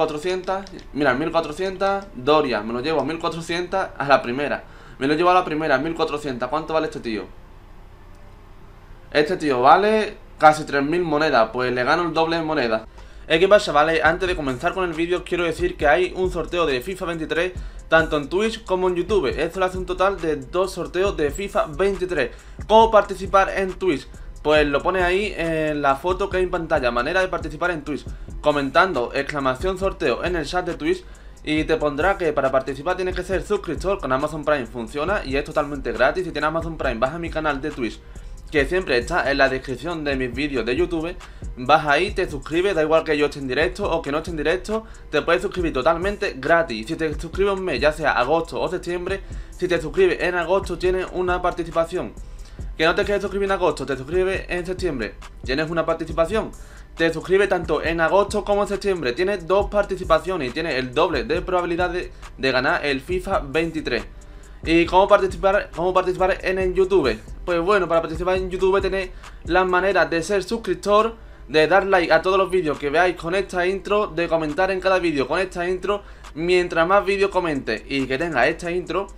1400. Mira, 1400. Doria, me lo llevo a 1400 a la primera. Me lo llevo a la primera, 1400. ¿Cuánto vale este tío? Este tío vale casi 3000 monedas. Pues le gano el doble de monedas. Eh, ¿Qué pasa, vale? Antes de comenzar con el vídeo quiero decir que hay un sorteo de FIFA 23 tanto en Twitch como en YouTube. Esto lo hace un total de dos sorteos de FIFA 23. ¿Cómo participar en Twitch? Pues lo pone ahí en la foto que hay en pantalla, manera de participar en Twitch, comentando exclamación sorteo en el chat de Twitch y te pondrá que para participar tienes que ser suscriptor con Amazon Prime, funciona y es totalmente gratis, si tienes Amazon Prime vas a mi canal de Twitch que siempre está en la descripción de mis vídeos de YouTube. Vas ahí, te suscribes, da igual que yo esté en directo o que no esté en directo, te puedes suscribir totalmente gratis. Si te suscribes un mes, ya sea agosto o septiembre, si te suscribes en agosto tienes una participación. Que no te quieres suscribir en agosto, te suscribes en septiembre, tienes una participación. Te suscribes tanto en agosto como en septiembre, tienes dos participaciones y tienes el doble de probabilidad de, ganar el FIFA 23. ¿Y cómo participar, cómo participar en, en YouTube? Pues bueno, para participar en YouTube tenéis las maneras de ser suscriptor, de dar like a todos los vídeos que veáis con esta intro, de comentar en cada vídeo con esta intro. Mientras más vídeos comentes y que tenga esta intro,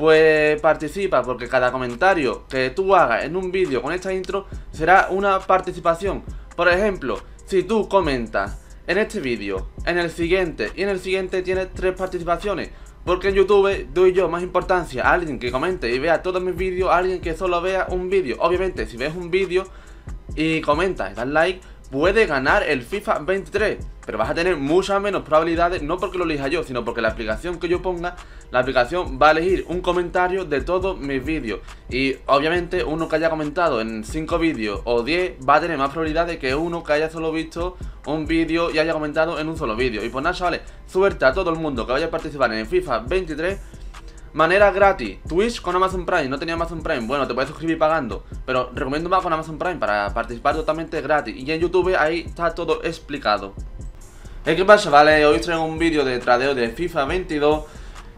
pues participa, porque cada comentario que tú hagas en un vídeo con esta intro será una participación. Por ejemplo, si tú comentas en este vídeo, en el siguiente y en el siguiente tienes tres participaciones, porque en YouTube doy yo más importancia a alguien que comente y vea todos mis vídeos, a alguien que solo vea un vídeo. Obviamente, si ves un vídeo y comentas y das like, puede ganar el FIFA 23 Pero vas a tener muchas menos probabilidades No porque lo elija yo, sino porque la aplicación que yo ponga La aplicación va a elegir un comentario de todos mis vídeos. Y obviamente uno que haya comentado en 5 vídeos o 10 Va a tener más probabilidades que uno que haya solo visto un vídeo y haya comentado en un solo vídeo. Y pues nada chavales, suerte a todo el mundo que vaya a participar en el FIFA 23 Manera gratis, Twitch con Amazon Prime, no tenía Amazon Prime, bueno, te puedes suscribir pagando Pero recomiendo más con Amazon Prime para participar totalmente gratis. Y en YouTube ahí está todo explicado. ¿Qué pasa? Vale, hoy traigo un vídeo de tradeo de FIFA 22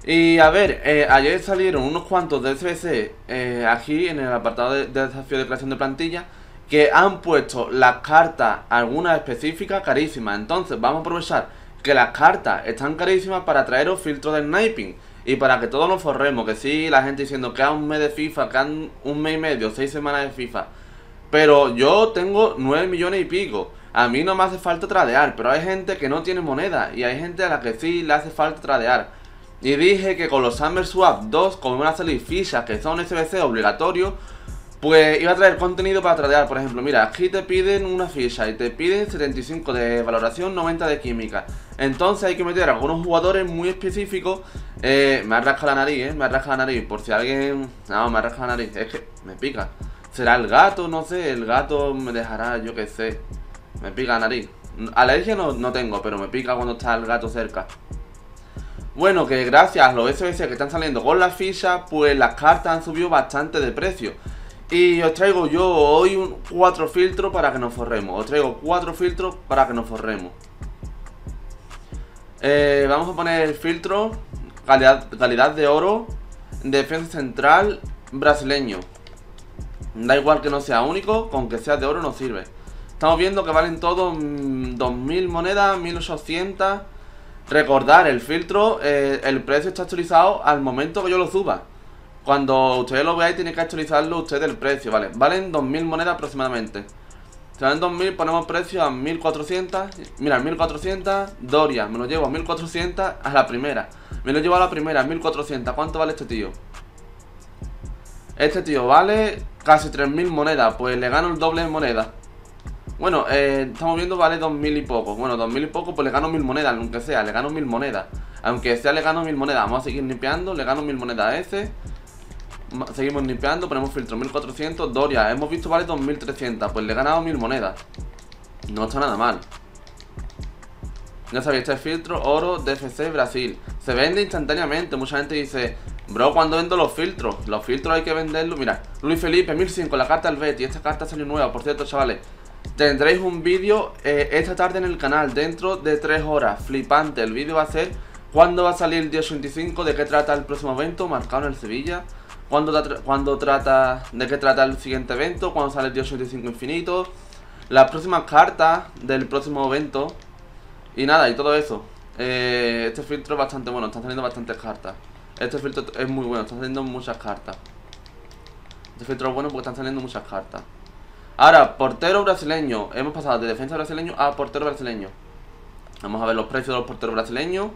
Y a ver, eh, ayer salieron unos cuantos de SBC eh, aquí en el apartado de, de desafío de creación de plantilla Que han puesto las cartas, algunas específicas, carísimas. Entonces vamos a aprovechar que las cartas están carísimas para traeros filtros de sniping y para que todos nos forremos, que sí, la gente diciendo que un mes de FIFA, que han un mes y medio, seis semanas de FIFA. Pero yo tengo 9 millones y pico. A mí no me hace falta tradear, pero hay gente que no tiene moneda y hay gente a la que sí le hace falta tradear. Y dije que con los Summer Swap 2, como van a salir fichas que son SBC obligatorios, pues iba a traer contenido para tradear, por ejemplo, mira, aquí te piden una ficha y te piden 75 de valoración, 90 de química. Entonces hay que meter a algunos jugadores muy específicos. Eh, me ha rascado la nariz, eh, me ha rascado la nariz, por si alguien... No, me ha rascado la nariz, es que me pica. ¿Será el gato? No sé, el gato me dejará, yo qué sé. Me pica la nariz. Alergia no, no tengo, pero me pica cuando está el gato cerca. Bueno, que gracias a los SBC que están saliendo con las fichas, pues las cartas han subido bastante de precio. Y os traigo yo hoy un, cuatro filtros para que nos forremos. Os traigo cuatro filtros para que nos forremos. Eh, vamos a poner filtro, calidad, calidad de oro, defensa central brasileño. Da igual que no sea único, con que sea de oro no sirve. Estamos viendo que valen todos 2.000 mm, monedas, 1.800. Recordar, el filtro, eh, el precio está actualizado al momento que yo lo suba. Cuando ustedes lo veáis, tienen que actualizarlo ustedes el precio, ¿vale? Valen 2.000 monedas aproximadamente. Si valen 2.000, ponemos precio a 1.400. Mira, 1.400, Doria, me lo llevo a 1.400 a la primera. Me lo llevo a la primera, 1.400. ¿Cuánto vale este tío? Este tío vale casi 3.000 monedas, pues le gano el doble de monedas. Bueno, eh, estamos viendo vale 2.000 y poco. Bueno, 2.000 y poco, pues le gano 1.000 monedas, aunque sea, le gano 1.000 monedas. Aunque sea, le gano 1.000 monedas. Vamos a seguir limpiando, le gano 1.000 monedas a ese. Seguimos limpiando, ponemos filtro 1400 Doria, hemos visto vale 2300 Pues le he ganado 1000 monedas. No está nada mal. Ya sabéis, este filtro oro DFC Brasil. Se vende instantáneamente, mucha gente dice Bro, cuando vendo los filtros? Los filtros hay que venderlos, mira Luis Felipe, 1005, la carta del Betty Esta carta salió nueva, por cierto, chavales. Tendréis un vídeo eh, esta tarde en el canal Dentro de 3 horas, flipante. El vídeo va a ser cuándo va a salir el día 85 De qué trata el próximo evento, marcado en el Sevilla cuando, trata, de qué trata el siguiente evento, cuando sale el Dios 85 Infinito, las próximas cartas del próximo evento y nada, y todo eso. eh, este filtro es bastante bueno, están saliendo bastantes cartas. Este filtro es muy bueno, están saliendo muchas cartas. Este filtro es bueno porque están saliendo muchas cartas. Ahora, portero brasileño. Hemos pasado de defensa brasileño a portero brasileño. Vamos a ver los precios de los porteros brasileños.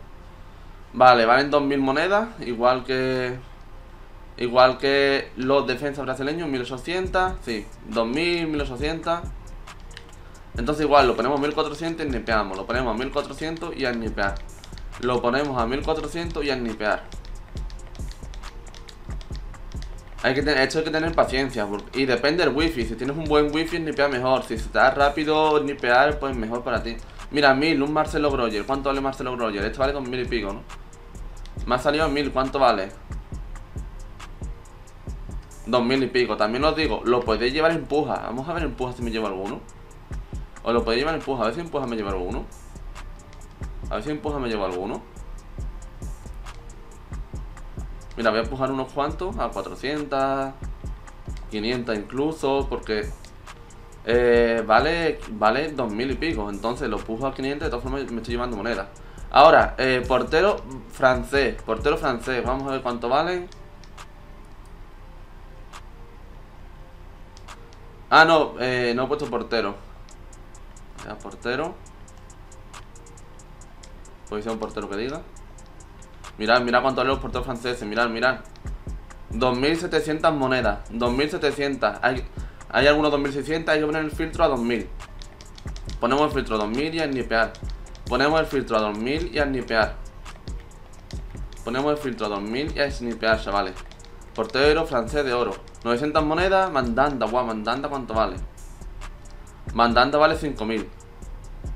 Vale, valen 2.000 monedas, igual que... Igual que los defensas brasileños, 1800, sí, 2000, 1800 Entonces igual, lo ponemos a 1400 y nipeamos Lo ponemos a 1400 y a nipear. Lo ponemos a 1400 y a nipear. Hay que tener, esto hay que tener paciencia Y depende del wifi, si tienes un buen wifi nipea mejor. Si se te da rápido nipear, pues mejor para ti. Mira, 1000, un Marcelo Groyer. ¿Cuánto vale Marcelo Groyer? Esto vale 2000 y pico, ¿no? Me ha salido 1000, ¿cuánto vale? 2000 y pico, también os digo Lo podéis llevar en empuja Vamos a ver empuja si me llevo alguno. O lo podéis llevar en empuja, a ver si empuja me llevo alguno. A ver si empuja me llevo alguno. Mira, voy a empujar unos cuantos. A 400, 500 incluso, porque eh, vale, vale 2000 y pico. Entonces lo pujo a 500, de todas formas me estoy llevando moneda. Ahora, eh, portero francés, portero francés, vamos a ver cuánto vale. Ah, no, eh, no he puesto portero. Ya, portero. Posición portero que diga. Mirad, mirad cuánto valen los porteros franceses, mirad, mirad. 2700 monedas 2700 Hay, hay algunos 2600, hay que poner el filtro a 2000 Ponemos el filtro a 2000 y a snipear. Ponemos el filtro a 2000 y a snipear. Ponemos el filtro a 2000 y a snipear, chavales. Portero francés de oro 900 monedas, mandanda, guau, mandanda ¿cuánto vale? Mandanda vale 5000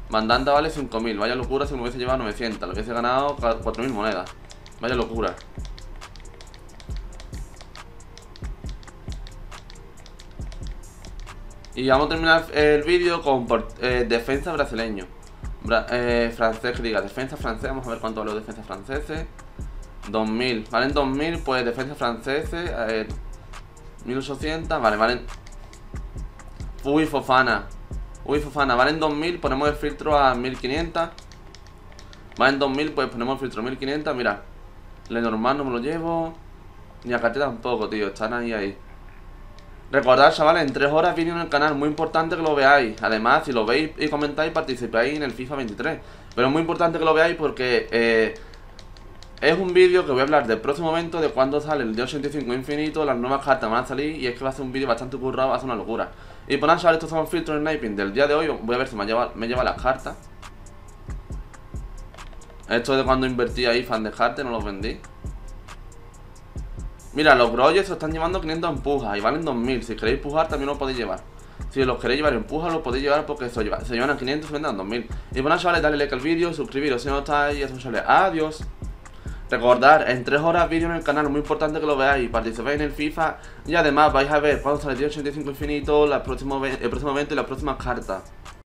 Mandanda vale 5000, vaya locura si me hubiese llevado 900 Lo hubiese ganado 4000 monedas Vaya locura. Y vamos a terminar el vídeo con eh, defensa brasileño. eh, francés, que diga, defensa francés. Vamos a ver cuánto vale defensa franceses. 2000. Valen 2000, pues defensa franceses. 1800. Vale, valen. Uy, Fofana. Uy, Fofana. Valen 2000. Ponemos el filtro a 1500. Valen 2000, pues ponemos el filtro a 1500. Mira. Lenormand no me lo llevo. Ni a Cate tampoco, tío. Están ahí, ahí. Recordad, chavales, en 3 horas en el canal. Muy importante que lo veáis. Además, si lo veis y comentáis, participáis en el FIFA 23. Pero es muy importante que lo veáis porque eh, es un vídeo que voy a hablar del próximo momento de cuando sale el D85 infinito, las nuevas cartas van a salir y es que va a ser un vídeo bastante currado, va a ser una locura. Y por nada, estos son los filtros sniping del día de hoy. Voy a ver si me lleva, las cartas. Esto de cuando invertí ahí fan de Harte, no los vendí. Mira, los Groyes se están llevando 500 empujas y valen 2000. Si queréis empujar también lo podéis llevar. Si los queréis llevar empujas, lo podéis llevar porque se, llevan, se a 500 y venden a 2000. Y bueno, chavales, dale like al vídeo, suscribiros si no estáis y eso, chavales. Adiós. Recordad, en 3 horas vídeo en el canal, muy importante que lo veáis, participéis en el FIFA y además vais a ver cuando sale el 85 infinito, la el próximo evento y las próximas cartas.